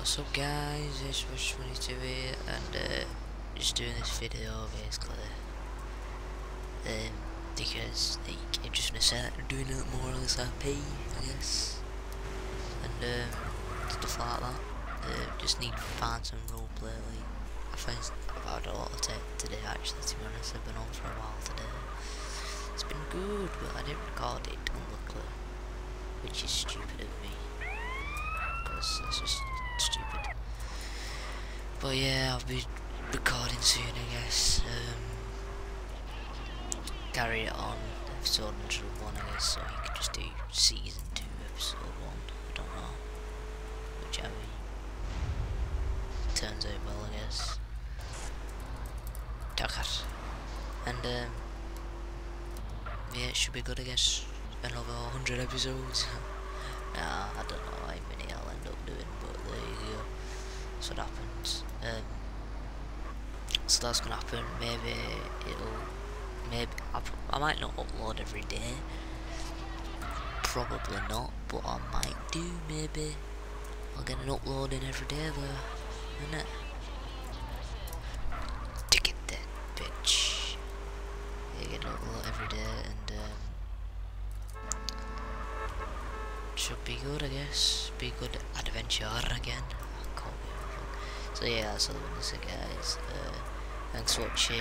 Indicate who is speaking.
Speaker 1: What's up guys, it's Basher22 here and uh, just doing this video basically um, because like, I'm just gonna start doing it more on LSRP I guess and um, stuff like that. Uh, just need to find some roleplay like I find I've had a lot of tech today actually to be honest, I've been on for a while today. It's been good but I didn't record it unluckily which is stupid of me because it's just. But yeah, I'll be recording soon, I guess. Um, carry it on, episode 101, I guess, so you can just do season 2, episode 1. I don't know. Whichever turns out well, I guess. Takat. And, um, yeah, it should be good, I guess. Another 100 episodes. nah, I don't know how many I'll end up doing, but there you go. That's what. Um, so that's gonna happen. Maybe it'll. Maybe I, I might not upload every day. Probably not, but I might do. Maybe I'll get an uploading every day though? Ticket that bitch. Get an upload every day and. Um, should be good, I guess. Be good adventure again. I can't be wrong. So yeah, that's all I want to say, guys. Uh, thanks for watching.